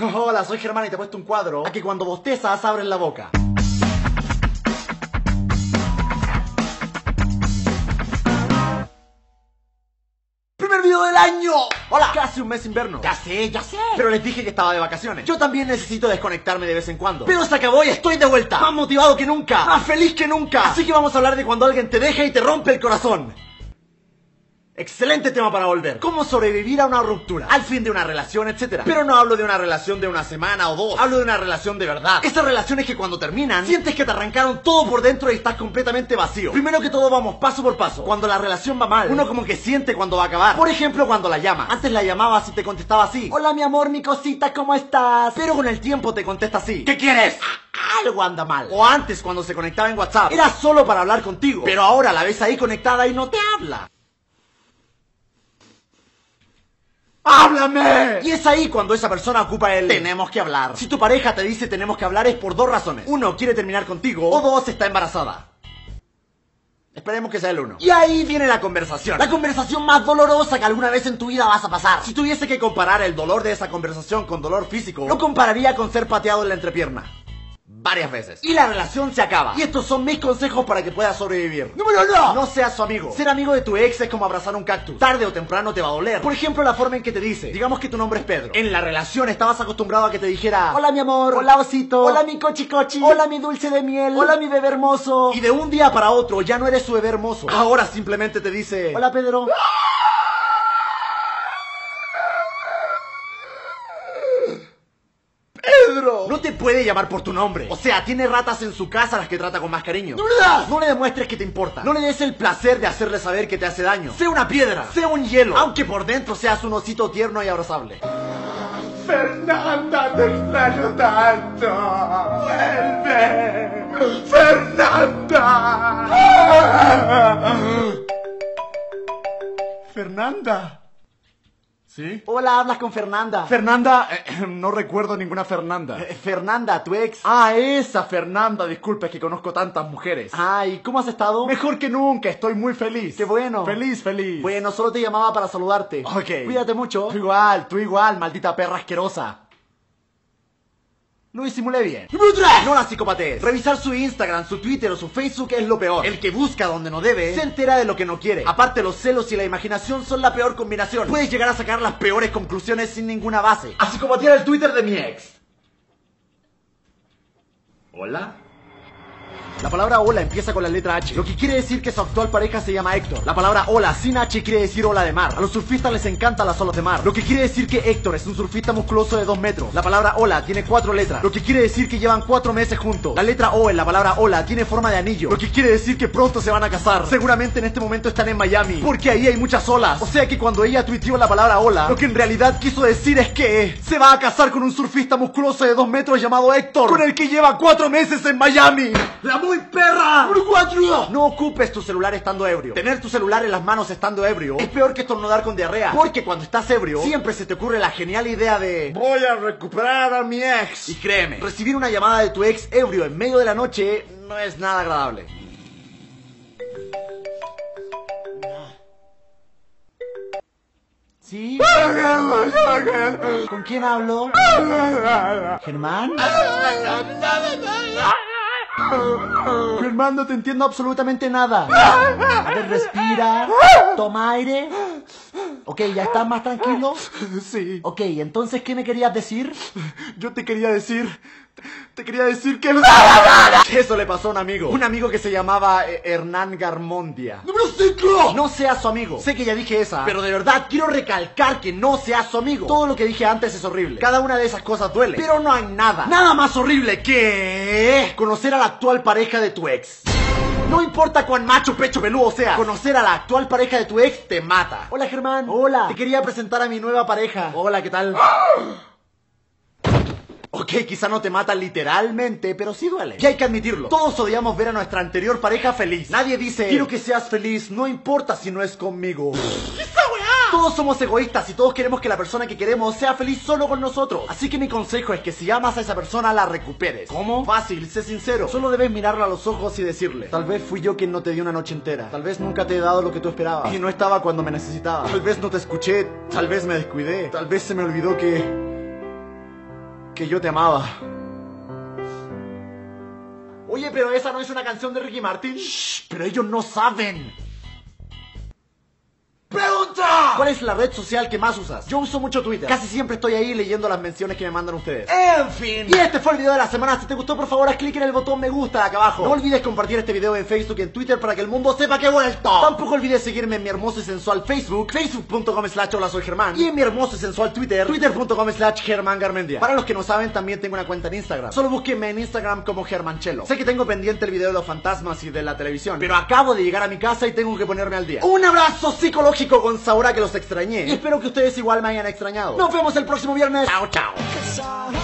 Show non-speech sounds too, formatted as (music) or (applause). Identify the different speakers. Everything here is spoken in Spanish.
Speaker 1: Hola, soy Germán y te he puesto un cuadro a que cuando bostezas abres la boca. ¡Primer video del año! Hola, casi un mes sin vernos.
Speaker 2: Ya sé, ya sé.
Speaker 1: Pero les dije que estaba de vacaciones. Yo también necesito desconectarme de vez en cuando. Pero se acabó y estoy de vuelta. Más motivado que nunca. Más feliz que nunca. Así que vamos a hablar de cuando alguien te deja y te rompe el corazón. Excelente tema para volver. Cómo sobrevivir a una ruptura, al fin de una relación, etc. Pero no hablo de una relación de una semana o dos. Hablo de una relación de verdad. Esas relaciones que cuando terminan, sientes que te arrancaron todo por dentro y estás completamente vacío. Primero que todo vamos paso por paso. Cuando la relación va mal, uno como que siente cuando va a acabar. Por ejemplo, cuando la llama. Antes la llamabas y te contestaba así. Hola mi amor, mi cosita, ¿cómo estás? Pero con el tiempo te contesta así. ¿Qué quieres? algo anda mal. O antes, cuando se conectaba en WhatsApp, era solo para hablar contigo. Pero ahora la ves ahí conectada y no te habla. ¡Háblame! Y es ahí cuando esa persona ocupa el tenemos que hablar. Si tu pareja te dice tenemos que hablar es por dos razones. Uno, quiere terminar contigo. O dos, está embarazada. Esperemos que sea el uno. Y ahí viene la conversación. La conversación más dolorosa que alguna vez en tu vida vas a pasar. Si tuviese que comparar el dolor de esa conversación con dolor físico, lo compararía con ser pateado en la entrepierna varias veces. Y la relación se acaba. Y estos son mis consejos para que puedas sobrevivir. Número uno. No seas su amigo. Ser amigo de tu ex es como abrazar un cactus. Tarde o temprano te va a doler. Por ejemplo, la forma en que te dice. Digamos que tu nombre es Pedro. En la relación estabas acostumbrado a que te dijera Hola mi amor. Hola osito. Hola mi cochi cochi. Hola mi dulce de miel. Hola mi bebé hermoso. Y de un día para otro ya no eres su bebé hermoso. Ahora simplemente te dice Hola Pedro. Pedro. Te puede llamar por tu nombre. O sea, tiene ratas en su casa las que trata con más cariño. ¡No No le demuestres que te importa. No le des el placer de hacerle saber que te hace daño. Sea una piedra. Sea un hielo. Aunque por dentro seas un osito tierno y abrazable.
Speaker 2: Fernanda, te extraño tanto. Vuelve. Fernanda.
Speaker 1: Fernanda.
Speaker 2: ¿Sí?
Speaker 1: Hola, hablas con Fernanda.
Speaker 2: Fernanda, eh, no recuerdo ninguna Fernanda.
Speaker 1: Eh, Fernanda, tu ex.
Speaker 2: Ah, esa Fernanda, disculpe que conozco tantas mujeres.
Speaker 1: Ay, ¿cómo has estado?
Speaker 2: Mejor que nunca, estoy muy feliz.
Speaker 1: Qué bueno.
Speaker 2: Feliz, feliz.
Speaker 1: Bueno, solo te llamaba para saludarte.
Speaker 2: Ok.
Speaker 1: Cuídate mucho.
Speaker 2: Tú igual, tú igual, maldita perra asquerosa.
Speaker 1: Lo disimulé bien. No la psicopatees. Revisar su Instagram, su Twitter o su Facebook es lo peor. El que busca donde no debe se entera de lo que no quiere. Aparte, los celos y la imaginación son la peor combinación. Puedes llegar a sacar las peores conclusiones sin ninguna base.
Speaker 2: Como tiene el Twitter de mi ex.
Speaker 1: ¿Hola? La palabra hola empieza con la letra H, lo que quiere decir que su actual pareja se llama Héctor. La palabra hola sin H quiere decir ola de mar. A los surfistas les encantan las olas de mar, lo que quiere decir que Héctor es un surfista musculoso de 2 metros. La palabra hola tiene cuatro letras, lo que quiere decir que llevan cuatro meses juntos. La letra O en la palabra hola tiene forma de anillo, lo que quiere decir que pronto se van a casar. Seguramente en este momento están en Miami, porque ahí hay muchas olas. O sea que cuando ella tuiteó la palabra hola, lo que en realidad quiso decir es que se va a casar con un surfista musculoso de 2 metros llamado Héctor, con el que lleva cuatro meses en Miami. ¡La muy perra! No ocupes tu celular estando ebrio. Tener tu celular en las manos estando ebrio es peor que estornudar con diarrea. Porque cuando estás ebrio, siempre se te ocurre la genial idea de
Speaker 2: Voy a recuperar a mi ex.
Speaker 1: Y créeme, recibir una llamada de tu ex ebrio en medio de la noche no es nada agradable. ¿Sí? ¿Con quién hablo? ¿Germán? (laughs) Germán, no te entiendo absolutamente nada. A ver, respira. Toma aire. Ok, ¿ya estás más tranquilo?
Speaker 2: Sí.
Speaker 1: Ok, entonces, ¿qué me querías decir?
Speaker 2: Yo te quería decir... Te quería decir que... (laughs) (laughs)
Speaker 1: Eso le pasó a un amigo. Un amigo que se llamaba eh, Hernán Garmondia.
Speaker 2: ¡Número 5!
Speaker 1: No seas su amigo. Sé que ya dije esa, pero de verdad quiero recalcar que no seas su amigo. Todo lo que dije antes es horrible. Cada una de esas cosas duele. Pero no hay nada. Nada más horrible que... Conocer a la actual pareja de tu ex. No importa cuán macho, pecho, peludo sea, conocer a la actual pareja de tu ex te mata. Hola, Germán.
Speaker 2: Hola.
Speaker 1: Te quería presentar a mi nueva pareja. Hola, ¿qué tal? (laughs) Ok, quizá no te mata literalmente, pero sí duele. Y hay que admitirlo. Todos odiamos ver a nuestra anterior pareja feliz. Nadie dice, quiero que seas feliz, no importa si no es conmigo. (laughs) Todos somos egoístas y todos queremos que la persona que queremos sea feliz solo con nosotros. Así que mi consejo es que si amas a esa persona, la recuperes.
Speaker 2: ¿Cómo?
Speaker 1: Fácil, sé sincero. Solo debes mirarla a los ojos y decirle, tal vez fui yo quien no te dio una noche entera. Tal vez nunca te he dado lo que tú esperabas. Y no estaba cuando me necesitabas. Tal vez no te escuché, tal vez me descuidé, tal vez se me olvidó que... que yo te amaba. Oye, pero esa no es una canción de Ricky Martin. Shh, pero ellos no saben. ¿Cuál es la red social que más usas? Yo uso mucho Twitter. Casi siempre estoy ahí leyendo las menciones que me mandan ustedes. En fin. Y este fue el video de la semana. Si te gustó, por favor, haz clic en el botón me gusta de acá abajo. No olvides compartir este video en Facebook y en Twitter para que el mundo sepa que he vuelto. Tampoco olvides seguirme en mi hermoso y sensual Facebook, facebook.com slash hola soy Germán. Y en mi hermoso y sensual Twitter, twitter.com slash Germán Garmendia. Para los que no saben, también tengo una cuenta en Instagram. Solo búsquenme en Instagram como Germanchelo. Sé que tengo pendiente el video de los fantasmas y de la televisión, pero acabo de llegar a mi casa y tengo que ponerme al día. Un abrazo psicológico con sabor a que los extrañé. Y espero que ustedes igual me hayan extrañado. Nos vemos el próximo viernes. Chao, chao.